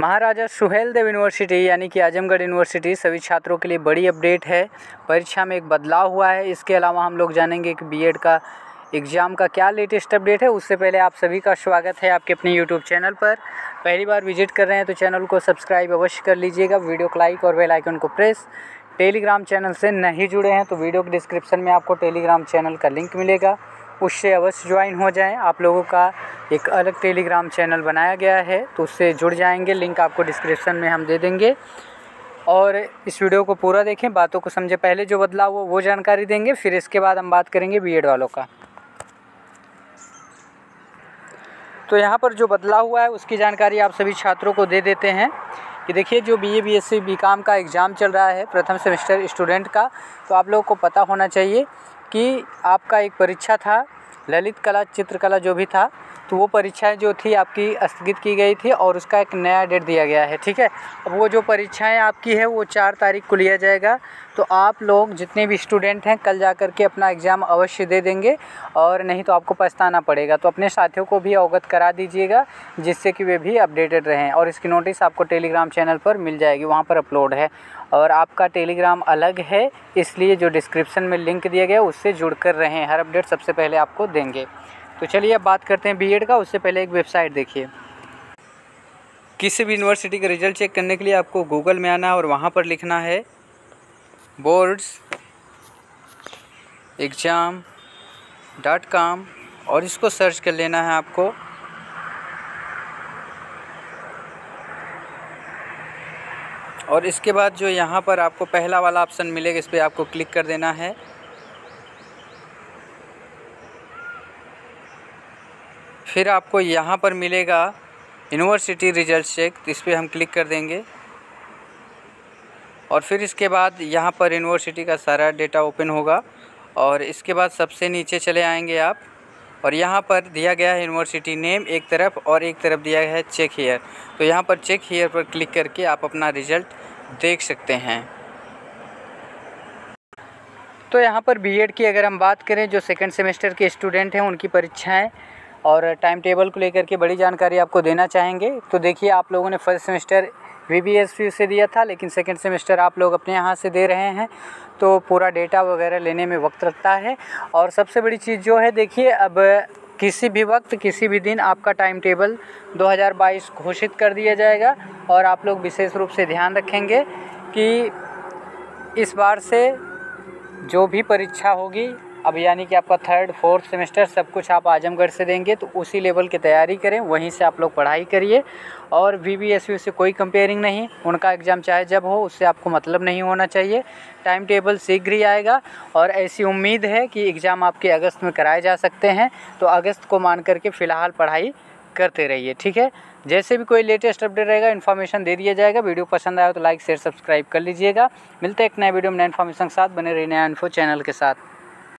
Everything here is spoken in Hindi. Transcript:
महाराजा सुहेल देव यूनिवर्सिटी, यानी कि आजमगढ़ यूनिवर्सिटी, सभी छात्रों के लिए बड़ी अपडेट है। परीक्षा में एक बदलाव हुआ है। इसके अलावा हम लोग जानेंगे कि बीएड का एग्ज़ाम का क्या लेटेस्ट अपडेट है। उससे पहले आप सभी का स्वागत है आपके अपने यूट्यूब चैनल पर। पहली बार विज़िट कर रहे हैं तो चैनल को सब्सक्राइब अवश्य कर लीजिएगा। वीडियो को लाइक और बेल आइकन को प्रेस टेलीग्राम चैनल से नहीं जुड़े हैं तो वीडियो के डिस्क्रिप्शन में आपको टेलीग्राम चैनल का लिंक मिलेगा। उससे अवश्य ज्वाइन हो जाएँ। आप लोगों का एक अलग टेलीग्राम चैनल बनाया गया है तो उससे जुड़ जाएँगे। लिंक आपको डिस्क्रिप्शन में हम दे देंगे। और इस वीडियो को पूरा देखें, बातों को समझे। पहले जो बदलाव हो वो जानकारी देंगे, फिर इसके बाद हम बात करेंगे बीएड वालों का। तो यहाँ पर जो बदलाव हुआ है, उसकी जानकारी आप सभी छात्रों को दे देते हैं। कि देखिए, जो B A B S C B Com का एग्ज़ाम चल रहा है, प्रथम सेमेस्टर स्टूडेंट का तो आप लोगों को पता होना चाहिए कि आपका एक परीक्षा था, ललित कला, चित्रकला जो भी था तो वो परीक्षाएँ जो थी आपकी स्थगित की गई थी और उसका एक नया डेट दिया गया है, ठीक है? अब वो जो परीक्षाएँ आपकी है, वो चार तारीख को लिया जाएगा तो आप लोग जितने भी स्टूडेंट हैं, कल जा कर के अपना एग्ज़ाम अवश्य दे देंगे और नहीं तो आपको पछताना पड़ेगा तो अपने साथियों को भी अवगत करा दीजिएगा, जिससे कि वे भी अपडेटेड रहें और इसकी नोटिस आपको टेलीग्राम चैनल पर मिल जाएगी, वहाँ पर अपलोड है। और आपका टेलीग्राम अलग है, इसलिए जो डिस्क्रिप्शन में लिंक दिया गया, उससे जुड़ कर रहें। हर अपडेट सबसे पहले आपको देंगे। तो चलिए अब बात करते हैं बीएड का, उससे पहले एक वेबसाइट देखिए। किसी भी यूनिवर्सिटी का रिज़ल्ट चेक करने के लिए आपको गूगल में आना है और वहाँ पर लिखना है बोर्ड्स एग्ज़ाम डॉट कॉम और इसको सर्च कर लेना है आपको। और इसके बाद जो यहाँ पर आपको पहला वाला ऑप्शन मिलेगा, इस पर आपको क्लिक कर देना है। फिर आपको यहाँ पर मिलेगा यूनिवर्सिटी रिज़ल्ट चेक इस पर हम क्लिक कर देंगे। और फिर इसके बाद यहाँ पर यूनिवर्सिटी का सारा डेटा ओपन होगा और इसके बाद सबसे नीचे चले आएँगे आप। और यहाँ पर दिया गया है यूनिवर्सिटी नेम एक तरफ़ और एक तरफ़ दिया गया है चेक हेयर तो यहाँ पर चेक हेयर पर क्लिक करके आप अपना रिज़ल्ट देख सकते हैं। तो यहाँ पर बीएड की अगर हम बात करें, जो सेकंड सेमेस्टर के स्टूडेंट हैं, उनकी परीक्षाएँ और टाइम टेबल को लेकर के बड़ी जानकारी आपको देना चाहेंगे तो देखिए आप लोगों ने first semester V B S से दिया था, लेकिन सेकेंड सेमेस्टर आप लोग अपने यहाँ से दे रहे हैं। तो पूरा डेटा वगैरह लेने में वक्त लगता है। और सबसे बड़ी चीज़ जो है, देखिए अब किसी भी वक्त, किसी भी दिन आपका टाइम टेबल 2022 घोषित कर दिया जाएगा। और आप लोग विशेष रूप से ध्यान रखेंगे कि इस बार से जो भी परीक्षा होगी, अब यानी कि आपका थर्ड फोर्थ सेमेस्टर सब कुछ आप आजमगढ़ से देंगे तो उसी लेवल की तैयारी करें, वहीं से आप लोग पढ़ाई करिए। और वी बी एस यू से कोई कंपेयरिंग नहीं, उनका एग्ज़ाम चाहे जब हो, उससे आपको मतलब नहीं होना चाहिए। टाइम टेबल शीघ्र ही आएगा, और ऐसी उम्मीद है कि एग्ज़ाम आपके अगस्त में कराए जा सकते हैं। तो अगस्त को मान करके फ़िलहाल पढ़ाई करते रहिए, ठीक है? जैसे भी कोई लेटेस्ट अपडेट रहेगा इन्फॉर्मेशन दे दिया जाएगा। वीडियो पसंद आया तो लाइक शेयर सब्सक्राइब कर लीजिएगा। मिलते हैं एक नए वीडियो में नए इन्फॉर्मेशन के साथ। बने रही नया इन्फो चैनल के साथ।